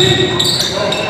Cinco.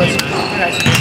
let's. go.